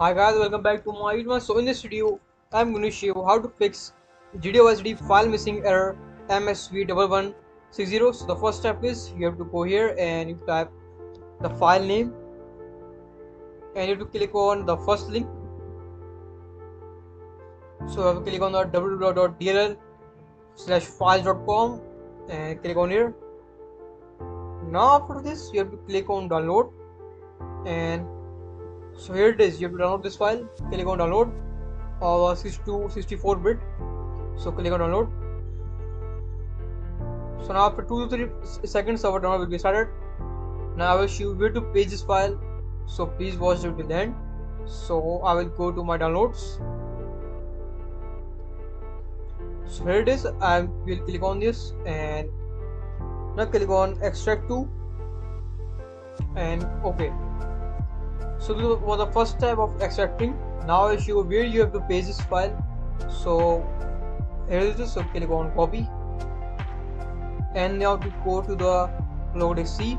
Hi guys, welcome back to my video. So in this video, I'm going to show you how to fix GDOSD file missing error MSV1160. So the first step is you have to go here and you type the file name and you have to click on the first link. So you have to click on the www.dll slash files.com and click on here. Now after this, you have to click on download and so here it is. You have to download this file. Click on download. Uh, 62 64 bit. So click on download. So now after 2 to 3 seconds our download will be started. Now I will show you where to paste this file. So please watch it till the end. So I will go to my downloads. So here it is. I will click on this and now click on extract to and okay so this was the first step of extracting. Now show you where you have to paste this file so here it is. So click on copy. And now to go to the load.exe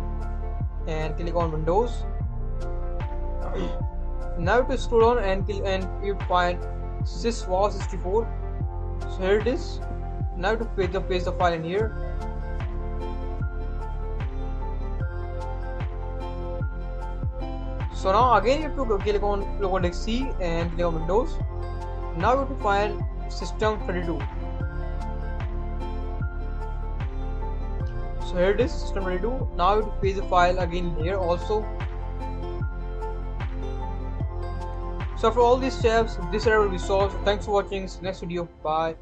and click on windows. Now to scroll on and and you find SysWOW64 so here it is. Now to paste the paste the file in here So now again you have to click on on C and click on Windows. Now you have to find System32. So here it is System32. Now you have to paste the file again here also. So for all these steps, this error will be solved. thanks for watching. next video. Bye.